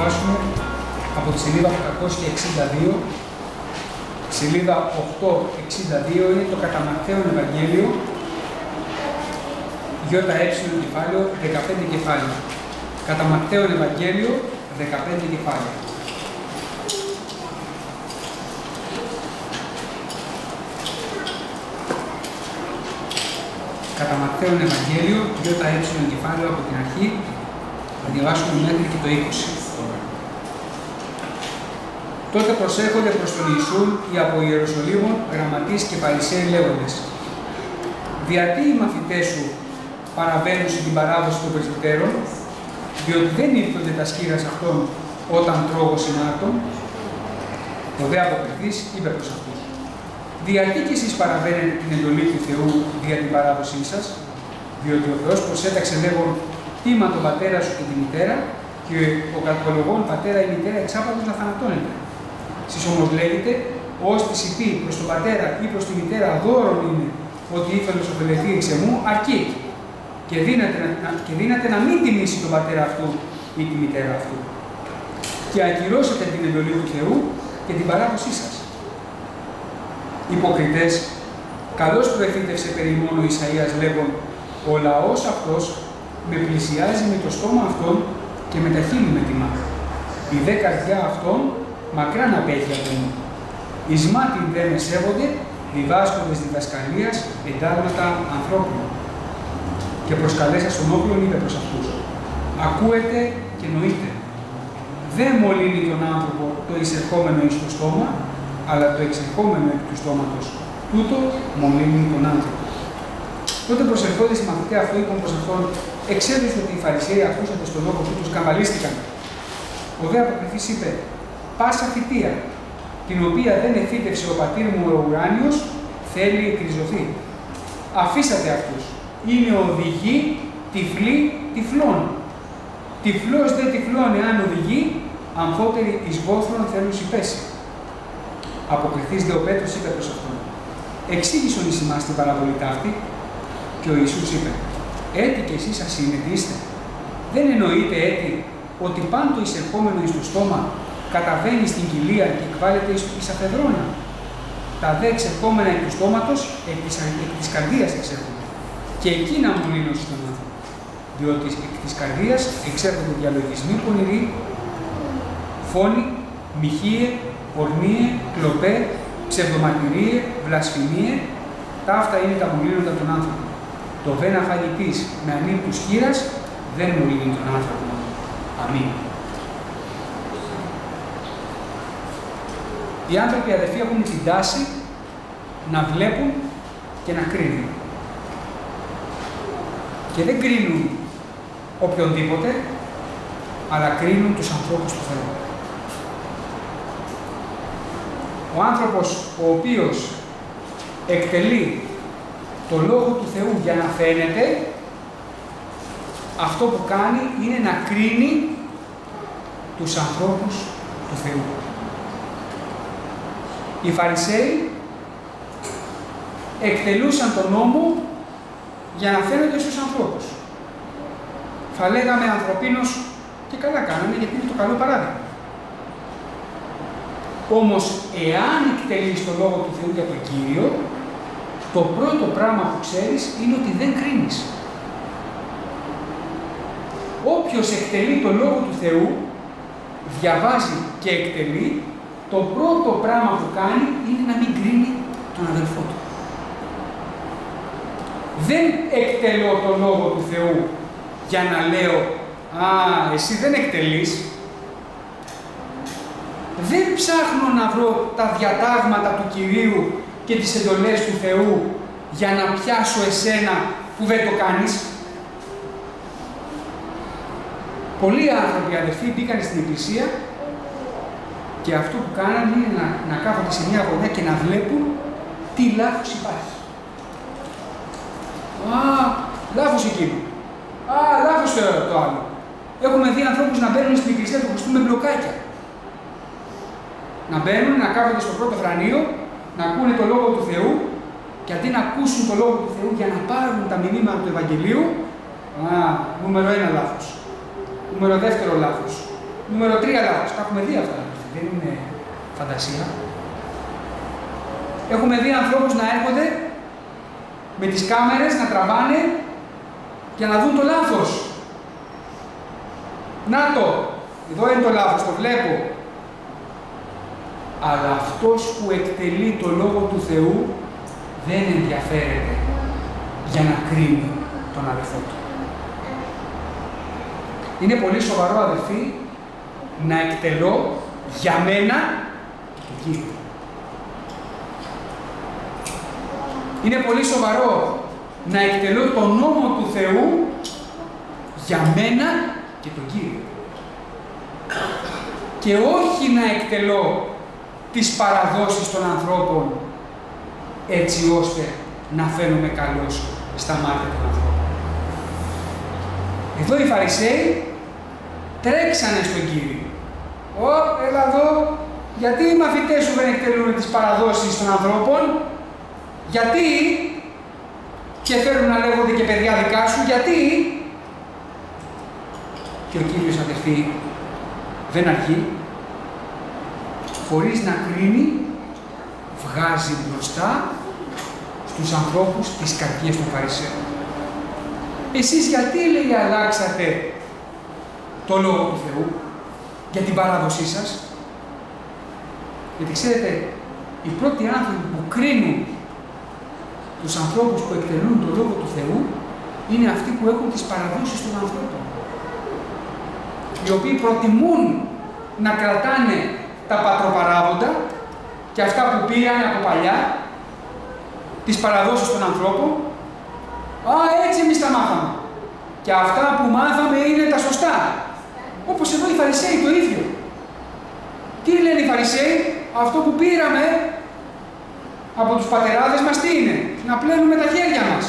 διαβάσουμε από τη σελίδα 862. Σελίδα 862 είναι το κατά Ευαγγέλιο, ΙΕ κεφάλαιο, 15 κεφάλαιο. Κατά Ευαγγέλιο, 15 κεφάλαιο. Κατά Ματθαίον Ευαγγέλιο, ΙΕ κεφάλαιο από την αρχή, θα διαβάσουμε μέχρι και το 20. Τότε προσέχονται προς τον Ιησούν οι από Ιεροσολύμων γραμματείς και φαρισαίοι λέγοντες «Διατί οι μαθητές σου παραβαίνουν στην παράδοση των πρεσβυτέρων, διότι δεν ήρθονται τα σκύρα αυτών όταν τρώγω συνάρτων». Ο δε αποκριθής είπε προς αυτούς «Διατί και εσείς παραβαίνετε την εντολή του Θεού δια την παράδοσή σας, διότι ο Θεός προσέταξε λέγον τίμα τον πατέρα σου και τη μητέρα και ο κατολογών πατέρα ή μητέρα εξάπατος να θανατώνεται. Σεις όμως λέγεται, ως της υπή προς τον πατέρα ή προς τη μητέρα δώρον είναι ότι ήθελε ωφελεθεί εξ εμού, αρκεί. Και δύναται, να, και δύναται να μην τιμήσει τον πατέρα αυτού ή τη μητέρα αυτού. Και ακυρώσετε την εντολή του Θεού και την παράδοσή σας. Υποκριτές, καλώς προεφήτευσε περί μόνο Ισαΐας λέγον, ο λαός αυτός με πλησιάζει με το στόμα αυτόν και με τα χείλη με τιμά. Η δε καρδιά αυτών μακράν απέχει από μου. Εις μάτιν δε με σέβονται, διδάσκοντες διδασκαλίας, εντάγματα ανθρώπων. Και προσκαλέσα στον όπλον είπε προς αυτούς. Ακούετε και νοείτε. Δεν μολύνει τον άνθρωπο το εισερχόμενο εις το στόμα, αλλά το εξερχόμενο εκ του στόματος. Τούτο μολύνει τον άνθρωπο. Τότε προσερχόνται οι μαθητές αυτού είπαν προς αυτόν, εξέδωσε ότι οι Φαρισαίοι ακούσατε στον λόγο τους, του καμπαλίστηκαν. Ο δε αποκριθής είπε, πάσα θητεία, την οποία δεν εφήτευσε ο πατήρ μου ο ουράνιος, θέλει εκκριζωθεί. Αφήσατε αυτούς. Είναι οδηγοί τυφλοί τυφλών. Τυφλός δεν τυφλών εάν οδηγεί, αμφότεροι εις βόθρων θέλουν συμπέσει. Αποκριθείς δε ο Πέτρος είπε προς αυτόν. Εξήγησον εις εμάς την παραβολή ταύτη, και ο Ιησούς είπε, «Έτι και εσείς ασυνετήστε. Δεν εννοείται έτι ότι πάντο εισερχόμενο εις το στόμα καταβαίνει στην κοιλία και εκβάλλεται εις αφεδρόνα. Τα δε εξερχόμενα εκ του στόματος εκ της, εκ της καρδίας εξέρχονται. Και εκεί να μολύνω στον άνθρωπο. Διότι εκ της καρδίας εξέρχονται διαλογισμοί πονηροί, φόνοι, μοιχείε, πορνίε, κλοπέ, ψευδομαρτυρίε, βλασφημίε, τα αυτά είναι τα μολύνοντα των άνθρωπων. Το βένα φαγητής με ανήλικους χείρας δεν μολύνει τον άνθρωπο. Αμήν. Οι άνθρωποι αδερφοί έχουν την τάση να βλέπουν και να κρίνουν. Και δεν κρίνουν οποιονδήποτε, αλλά κρίνουν τους ανθρώπους του Θεού. Ο άνθρωπος ο οποίος εκτελεί το Λόγο του Θεού για να φαίνεται, αυτό που κάνει είναι να κρίνει τους ανθρώπους του Θεού. Οι Φαρισαίοι εκτελούσαν τον νόμο για να φαίνονται στους ανθρώπους. Θα λέγαμε ανθρωπίνος και καλά κάνανε γιατί είναι το καλό παράδειγμα. Όμως, εάν εκτελείς τον Λόγο του Θεού για τον Κύριο, το πρώτο πράγμα που ξέρεις είναι ότι δεν κρίνεις. Όποιος εκτελεί τον Λόγο του Θεού, διαβάζει και εκτελεί, το πρώτο πράγμα που κάνει είναι να μην κρίνει τον αδελφό του. Δεν εκτελώ τον Λόγο του Θεού για να λέω «Α, εσύ δεν εκτελείς». Δεν ψάχνω να βρω τα διατάγματα του Κυρίου και τις εντολές του Θεού για να πιάσω εσένα που δεν το κάνεις. Πολλοί άνθρωποι αδερφοί μπήκαν στην εκκλησία και αυτό που κάνανε είναι να, να κάθονται σε μια γωνιά και να βλέπουν τι λάθος υπάρχει. Α, λάθος εκείνο. Α, λάθος το, το άλλο. Έχουμε δει ανθρώπους να μπαίνουν στην εκκλησία του Χριστού με μπλοκάκια. Να μπαίνουν, να κάθονται στο πρώτο φρανείο να ακούνε το Λόγο του Θεού και αντί να ακούσουν το Λόγο του Θεού για να πάρουν τα μηνύματα του Ευαγγελίου, α, νούμερο ένα λάθος. Νούμερο δεύτερο λάθος. Νούμερο 3 λάθος. Τα έχουμε δει αυτά. Δεν είναι φαντασία. Έχουμε δει ανθρώπους να έρχονται με τις κάμερες να τραβάνε για να δουν το λάθος. Να το, εδώ είναι το λάθος, το βλέπω. Αλλά αυτός που εκτελεί το Λόγο του Θεού δεν ενδιαφέρεται για να κρίνει τον αδελφό του. Είναι πολύ σοβαρό αδελφοί να εκτελώ για μένα και τον Κύριο. Είναι πολύ σοβαρό να εκτελώ τον νόμο του Θεού για μένα και τον Κύριο. Και όχι να εκτελώ τις παραδόσεις των ανθρώπων έτσι ώστε να φαίνομαι καλός στα μάτια των ανθρώπων. Εδώ οι Φαρισαίοι τρέξανε στον Κύριο. Ω, έλα εδώ, γιατί οι μαθητές σου δεν εκτελούν τις παραδόσεις των ανθρώπων, γιατί; Και θέλουν να λέγονται και παιδιά δικά σου, γιατί; Και ο Κύριος αδερφή δεν αργεί, χωρίς να κρίνει, βγάζει μπροστά στους ανθρώπους τις καρδιές των Φαρισαίων. Εσείς γιατί, λέει, αλλάξατε το Λόγο του Θεού; Για την παράδοσή σας. Γιατί ξέρετε, οι πρώτοι άνθρωποι που κρίνουν τους ανθρώπους που εκτελούν το Λόγο του Θεού είναι αυτοί που έχουν τις παραδόσεις των ανθρώπων. Οι οποίοι προτιμούν να κρατάνε τα πατροπαράγοντα και αυτά που πήραν από παλιά, τις παραδόσεις των ανθρώπων. Α, έτσι εμείς τα μάθαμε. Και αυτά που μάθαμε είναι τα σωστά. Όπως εδώ οι Φαρισαίοι το ίδιο. Τι λένε οι Φαρισαίοι, αυτό που πήραμε από τους πατεράδες μας τι είναι, να πλένουμε τα χέρια μας.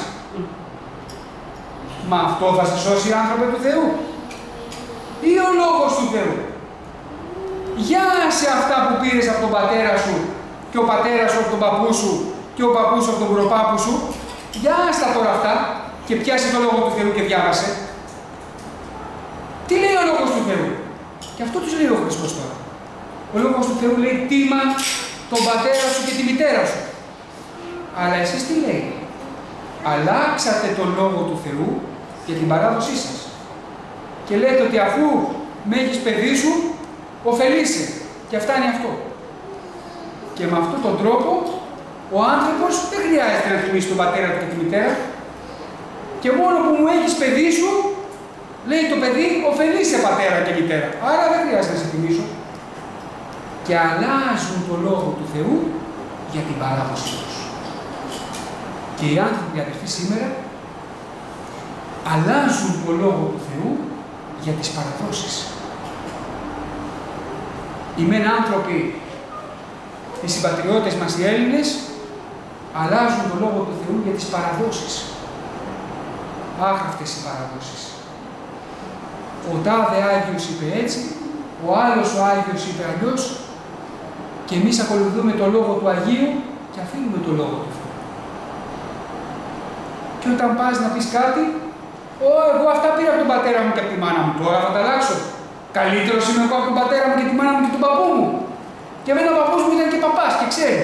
Μα αυτό θα σε σώσει άνθρωποι του Θεού. Ή ο Λόγος του Θεού. Για σε αυτά που πήρες από τον πατέρα σου και ο πατέρας σου από τον παππού σου και ο παππούς σου από τον προπάπου σου. Για στα τώρα αυτά και πιάσε το Λόγο του Θεού και διάβασε. Τι λέει ο Λόγος του Θεού; Και αυτό τους λέει ο Χριστός τώρα. Ο Λόγος του Θεού λέει τίμα τον πατέρα σου και τη μητέρα σου. Αλλά εσείς τι λέει; Αλλάξατε τον Λόγο του Θεού για την παράδοσή σας. Και λέτε ότι αφού με έχεις παιδί σου, ωφελείσαι. Και αυτά είναι αυτό. Και με αυτόν τον τρόπο ο άνθρωπος δεν χρειάζεται να τιμήσει τον πατέρα του και τη μητέρα. Και μόνο που μου έχεις παιδί σου, λέει το παιδί, ωφελείσαι πατέρα και μητέρα. Άρα δεν χρειάζεται να σε τιμήσω. Και αλλάζουν το Λόγο του Θεού για την παράδοσή τους. Και οι άνθρωποι αδερφοί σήμερα αλλάζουν το Λόγο του Θεού για τις παραδόσεις. Οι μεν άνθρωποι, οι συμπατριώτες μας οι Έλληνες, αλλάζουν το Λόγο του Θεού για τις παραδόσεις. Άχραυτες οι παραδόσεις. Ο τάδε Άγιος είπε έτσι, ο άλλος ο Άγιος είπε αλλιώς και εμείς ακολουθούμε το Λόγο του Αγίου και αφήνουμε το Λόγο του Θεού. Και όταν πας να πεις κάτι, Ω, εγώ αυτά πήρα από τον πατέρα μου και από τη μάνα μου. Τώρα θα τα αλλάξω. Καλύτερος είμαι εγώ από τον πατέρα μου και τη μάνα μου και τον παππού μου. Και εμένα ο παππούς μου ήταν και παπάς και ξέρει.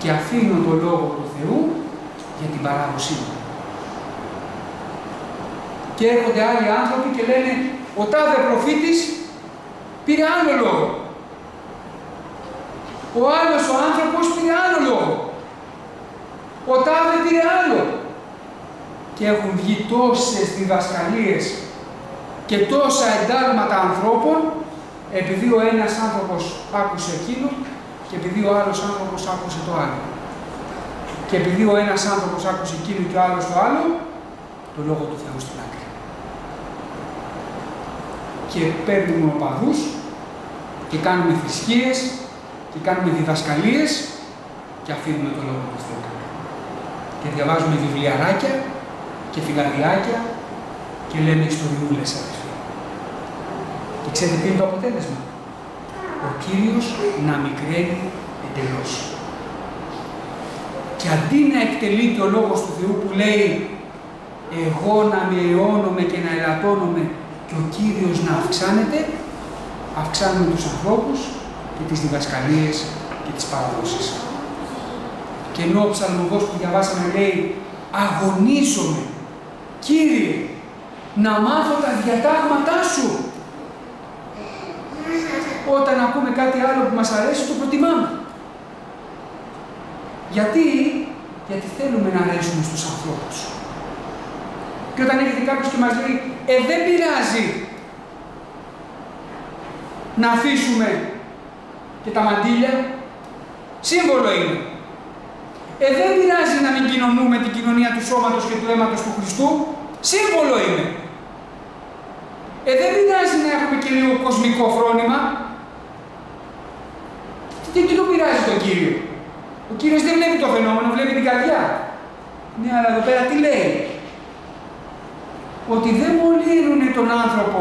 Και αφήνω το Λόγο του Θεού για την παράδοσή μου. Και έρχονται άλλοι άνθρωποι και λένε ο τάδε προφήτης πήρε άλλο λόγο. Ο άλλος ο άνθρωπος πήρε άλλο λόγο. Ο τάδε πήρε άλλο και έχουν βγει τόσες διδασκαλίες και τόσα εντάλματα ανθρώπων επειδή ο ένας άνθρωπος άκουσε εκείνο και επειδή ο άλλος άνθρωπος άκουσε το άλλο. Και επειδή ο ένας άνθρωπος άκουσε εκείνο και ο άλλος το άλλο, το Λόγο του Θεού στην άκρη. Και παίρνουμε οπαδούς και κάνουμε θρησκείες και κάνουμε διδασκαλίες και αφήνουμε το Λόγο του Θεού. Και διαβάζουμε βιβλιαράκια και φυλαδιάκια και λέμε ιστοριούλες αδερφοί. Και ξέρετε τι είναι το αποτέλεσμα; Ο Κύριος να μικραίνει εντελώς. Και αντί να εκτελείται ο Λόγος του Θεού που λέει εγώ να με αιώνομαι και να ελαττώνομαι και ο Κύριος να αυξάνεται, αυξάνουμε τους ανθρώπους και τις διδασκαλίες και τις παραδόσεις. Και ενώ ο ψαλμοδός που διαβάσαμε λέει «Αγωνίζομαι, Κύριε, να μάθω τα διατάγματά σου». Όταν ακούμε κάτι άλλο που μας αρέσει, το προτιμάμε. Γιατί, γιατί θέλουμε να αρέσουμε στους ανθρώπους. Και όταν έρχεται κάποιος και μας λέει, ε, δεν πειράζει να αφήσουμε και τα μαντήλια, σύμβολο είναι. Ε, δεν πειράζει να μην κοινωνούμε την κοινωνία του σώματος και του αίματος του Χριστού, σύμβολο είναι. Ε, δεν πειράζει να έχουμε και λίγο κοσμικό φρόνημα. Τι, τι το πειράζει τον Κύριο; Ο Κύριος δεν βλέπει το φαινόμενο, βλέπει την καρδιά. Ναι, αλλά εδώ πέρα τι λέει; Ότι δεν μολύνουν τον άνθρωπο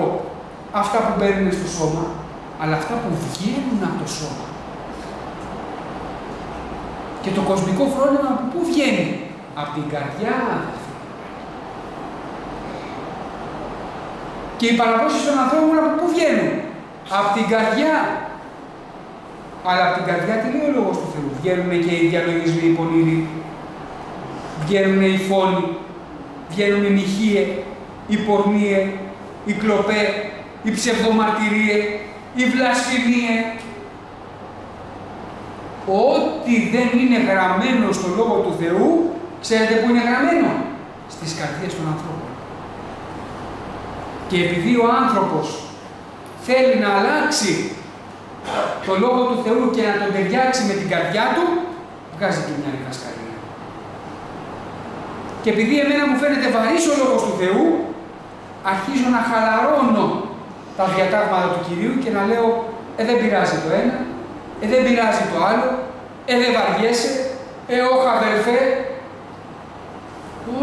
αυτά που μπαίνουν στο σώμα, αλλά αυτά που βγαίνουν από το σώμα. Και το κοσμικό φρόνημα από πού βγαίνει; Από την καρδιά, Και οι παραδόσεις των ανθρώπων από πού βγαίνουν; Από την καρδιά. Αλλά από την καρδιά τι λέει ο Λόγος του Θεού; Βγαίνουν και οι διαλογισμοί, οι πονηροί. Βγαίνουν οι φόνοι. Βγαίνουν οι νυχίε, οι πορνίε, οι κλοπέ, οι ψευδομαρτυρίε, οι βλασφημίε. Ό,τι δεν είναι γραμμένο στο Λόγο του Θεού, ξέρετε που είναι γραμμένο; Στις καρδιές των ανθρώπων. Και επειδή ο άνθρωπος θέλει να αλλάξει το Λόγο του Θεού και να τον ταιριάξει με την καρδιά του, βγάζει και μια διδασκαλία. Και επειδή εμένα μου φαίνεται βαρύς ο Λόγος του Θεού, αρχίζω να χαλαρώνω τα διατάγματα του Κυρίου και να λέω «Ε, δεν πειράζει το ένα, ε, δεν πειράζει το άλλο, ε, δεν βαριέσαι, ε, όχι αδελφέ».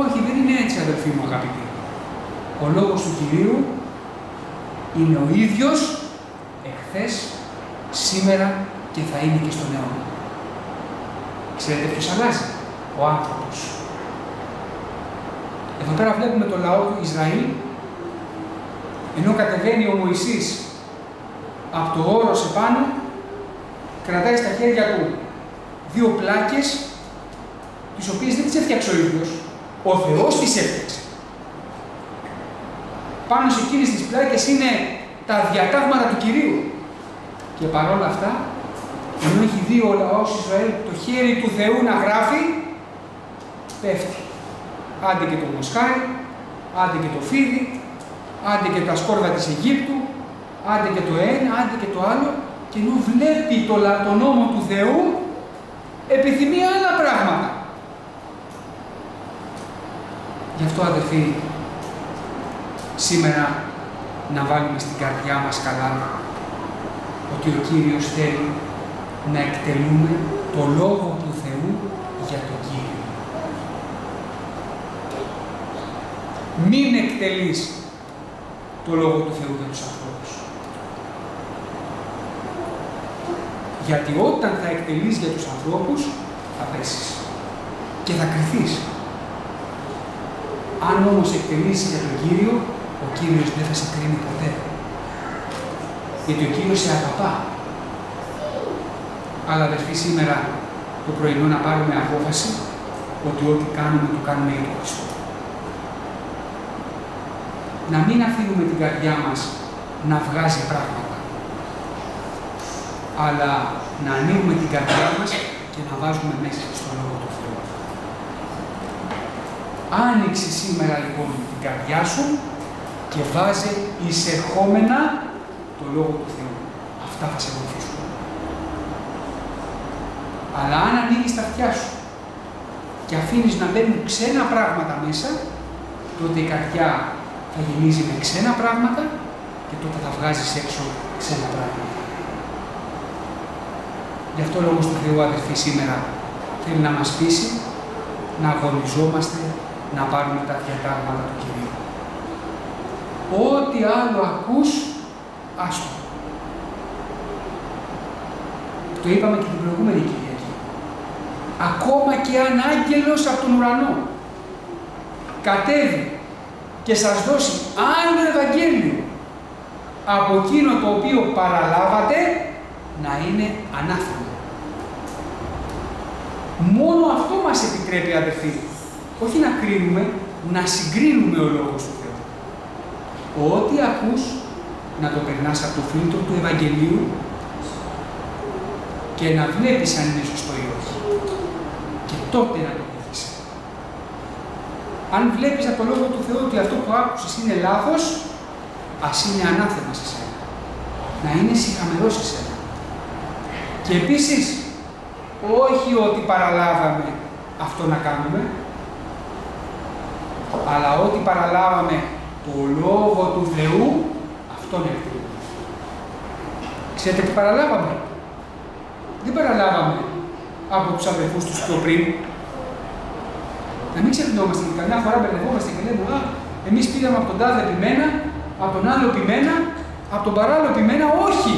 Όχι, δεν είναι έτσι αδελφοί μου αγαπητοί. Ο Λόγος του Κυρίου είναι ο ίδιος εχθές, σήμερα και θα είναι και στον αιώνα. Ξέρετε ποιος αλλάζει; Ο άνθρωπος. Εδώ πέρα βλέπουμε το λαό του Ισραήλ, ενώ κατεβαίνει ο Μωυσής από το όρος σε πάνω, κρατάει στα χέρια του δύο πλάκες, τις οποίες δεν τις έφτιαξε ο ίδιος. Ο Θεός τις έφτιαξε πάνω σε εκείνες τις πλάκες είναι τα διατάγματα του Κυρίου. Και παρόλα αυτά, ενώ έχει δει ο λαός Ισραήλ το χέρι του Θεού να γράφει, πέφτει. Άντε και το μοσχάρι, άντε και το φίδι, άντε και τα σκόρδα της Αιγύπτου, άντε και το ένα, άντε και το άλλο, και ενώ βλέπει το, το νόμο του Θεού, επιθυμεί άλλα πράγματα. Γι' αυτό αδερφοί, σήμερα να βάλουμε στην καρδιά μας καλά ότι ο Κύριος θέλει να εκτελούμε το Λόγο του Θεού για τον Κύριο. Μην εκτελείς το Λόγο του Θεού για τους ανθρώπους. Γιατί όταν θα εκτελείς για τους ανθρώπους, θα πέσεις και θα κρυθείς. Αν όμως εκτελείς για τον Κύριο, ο Κύριος δεν θα σε κρίνει ποτέ. Γιατί ο Κύριος σε αγαπά. Αλλά αδερφοί σήμερα το πρωινό να πάρουμε απόφαση ότι ό,τι κάνουμε το κάνουμε για τον Χριστό. Να μην αφήνουμε την καρδιά μας να βγάζει πράγματα. Αλλά να ανοίγουμε την καρδιά μας και να βάζουμε μέσα στο Λόγο του Θεού. Άνοιξε σήμερα λοιπόν την καρδιά σου και βάζει εισερχόμενα το Λόγο του Θεού. Αυτά θα σε βοηθήσουν. Αλλά αν ανοίγεις τα αυτιά σου και αφήνεις να μπαίνουν ξένα πράγματα μέσα, τότε η καρδιά θα γεμίζει με ξένα πράγματα και τότε θα βγάζεις έξω ξένα πράγματα. Γι' αυτό ο Λόγος του Θεού, αδερφοί, σήμερα θέλει να μας πείσει να αγωνιζόμαστε να πάρουμε τα διατάγματα του Κυρίου. Ό,τι άλλο ακούς, άστο. Το είπαμε και την προηγούμενη Κυριακή. Ακόμα και αν άγγελος από τον ουρανό κατέβει και σας δώσει άλλο Ευαγγέλιο από εκείνο το οποίο παραλάβατε να είναι ανάθεμο. Μόνο αυτό μας επιτρέπει αδερφοί. Όχι να κρίνουμε, να συγκρίνουμε ο Λόγος του Θεού. Ό,τι ακούς, να το περνάς από το φίλτρο του Ευαγγελίου και να βλέπεις αν είναι σωστό ή όχι. Και τότε να το πείθεις. Αν βλέπεις από το Λόγο του Θεού ότι αυτό που άκουσες είναι λάθος, ας είναι ανάθεμα σε σένα. Να είναι συγχαμερό σε σένα. Και επίσης, όχι ότι παραλάβαμε αυτό να κάνουμε, αλλά ότι παραλάβαμε το Λόγο του Θεού, αυτόν εκτελούμε. Ξέρετε τι παραλάβαμε; Δεν παραλάβαμε από τους αδερφούς τους πιο πριν. Να μην ξεχνόμαστε και καμιά φορά μπερδευόμαστε και λέμε Α, εμείς πήγαμε από τον τάδε επιμένα, από τον άλλο επιμένα, από τον παράλληλο επιμένα, όχι.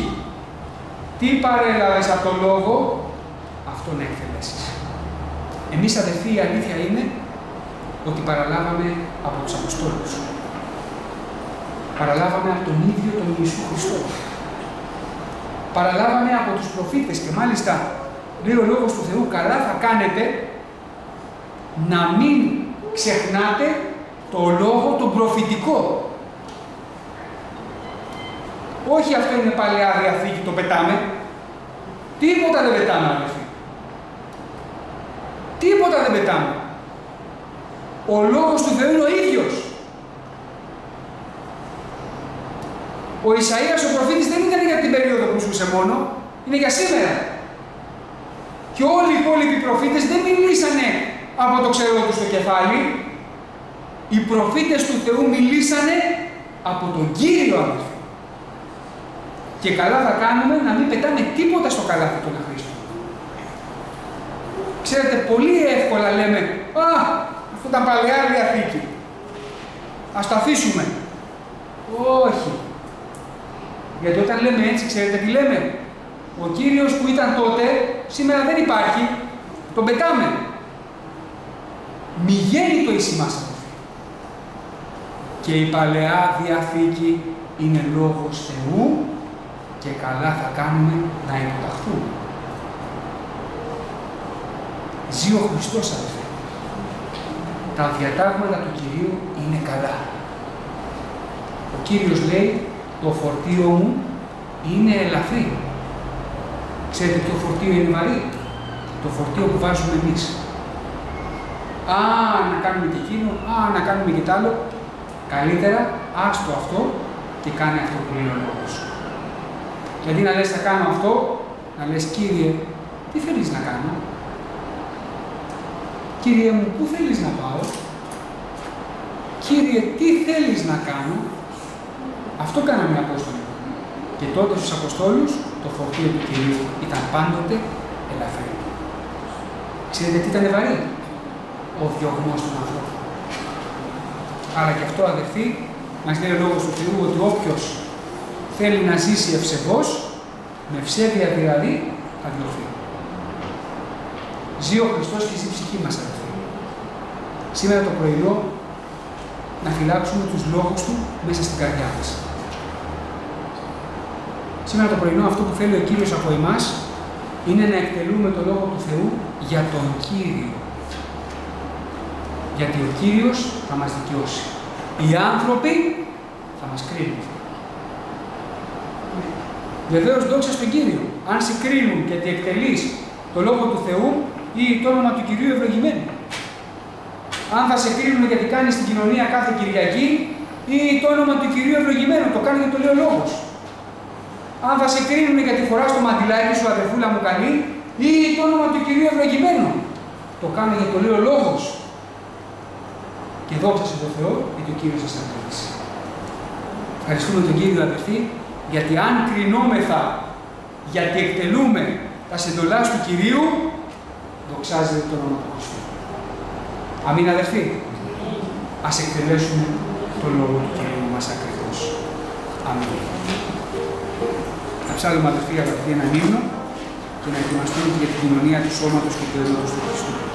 Τι παρέλαβες από τον λόγο, αυτόν εκτελέσεις. Εμείς αδερφοί η αλήθεια είναι ότι παραλάβαμε από τους Αποστόλους. Παραλάβαμε από τον ίδιο τον Ιησού Χριστό. Παραλάβαμε από τους προφήτες και μάλιστα λέει ο Λόγος του Θεού καλά θα κάνετε να μην ξεχνάτε το λόγο τον προφητικό. Όχι αυτό είναι παλαιά διαθήκη, το πετάμε. Τίποτα δεν πετάμε, αδελφοί. Τίποτα δεν πετάμε. Ο Λόγος του Θεού είναι ο ίδιος. Ο Ισαΐας ο προφήτης δεν ήταν για την περίοδο που ζούσε μόνο, είναι για σήμερα. Και όλοι οι υπόλοιποι προφήτες δεν μιλήσανε από το ξέρω τους στο κεφάλι. Οι προφήτες του Θεού μιλήσανε από τον Κύριο αδελφοί. Και καλά θα κάνουμε να μην πετάμε τίποτα στο καλάθι των αχρήστων. Ξέρετε, πολύ εύκολα λέμε, α, αυτό ήταν παλαιά διαθήκη. Ας το αφήσουμε. Όχι. Γιατί όταν λέμε έτσι, ξέρετε τι λέμε; Ο Κύριος που ήταν τότε, σήμερα δεν υπάρχει. Τον πετάμε. Μη γέννη το εις μας, Και η Παλαιά Διαθήκη είναι Λόγος Θεού και καλά θα κάνουμε να υποταχθούμε. Ζει ο Χριστός, αδελφέ. Τα διατάγματα του Κυρίου είναι καλά. Ο Κύριος λέει, το φορτίο μου είναι ελαφρύ. Ξέρετε ποιο φορτίο είναι βαρύ. Το φορτίο που βάζουμε εμείς. Α, να κάνουμε και εκείνο, α, να κάνουμε και τ' άλλο. Καλύτερα, άστο αυτό και κάνε αυτό που λέει ο λόγος. Γιατί να λες θα κάνω αυτό, να λες Κύριε, τι θέλεις να κάνω; Κύριε μου, πού θέλεις να πάω; Κύριε, τι θέλεις να κάνω; Αυτό κάναμε οι Απόστολοι. Και τότε στους Αποστόλους το φορτίο του Κυρίου ήταν πάντοτε ελαφρύ. Ξέρετε τι ήταν βαρύ; Ο διωγμός των ανθρώπων. Άρα και αυτό αδερφοί, μας λέει ο Λόγος του Θεού ότι όποιος θέλει να ζήσει ευσεβώς, με ευσέβεια δηλαδή, θα διωχθεί. Ζει ο Χριστός και ζει η ψυχή μας αδερφοί. Σήμερα το πρωινό να φυλάξουμε τους λόγους Του μέσα στην καρδιά μας. Σήμερα το πρωινό αυτό που θέλει ο Κύριος από εμάς είναι να εκτελούμε το Λόγο του Θεού για τον Κύριο. Γιατί ο Κύριος θα μας δικαιώσει. Οι άνθρωποι θα μας κρίνουν. Βεβαίως δόξα στον Κύριο. Αν σε κρίνουν γιατί εκτελείς το Λόγο του Θεού ή το όνομα του Κυρίου ευλογημένο. Αν θα σε κρίνουν γιατί κάνεις την κοινωνία κάθε Κυριακή ή το όνομα του Κυρίου ευλογημένο. Το κάνει γιατί το λέει ο Λόγος αν θα σε κρίνουν γιατί φοράς το μαντιλάκι σου αδερφούλα μου καλή ή το όνομα του Κυρίου ευλογημένο. Το κάνω γιατί το λέει ο λόγος. Και δόξα σε τον Θεό γιατί ο Κύριος σας ανακαλύψει. Ευχαριστούμε τον Κύριο αδερφή γιατί αν κρινόμεθα γιατί εκτελούμε τα συντολά του Κυρίου δοξάζεται το όνομα του Χριστού. Αμήν αδερφοί. Ας εκτελέσουμε το λόγο του Κυρίου μας ακριβώς. Αμήν ψάλουμε αδερφοί αγαπητοί έναν ύμνο και να ετοιμαστούμε για την κοινωνία του σώματος και του αίματος του Χριστού.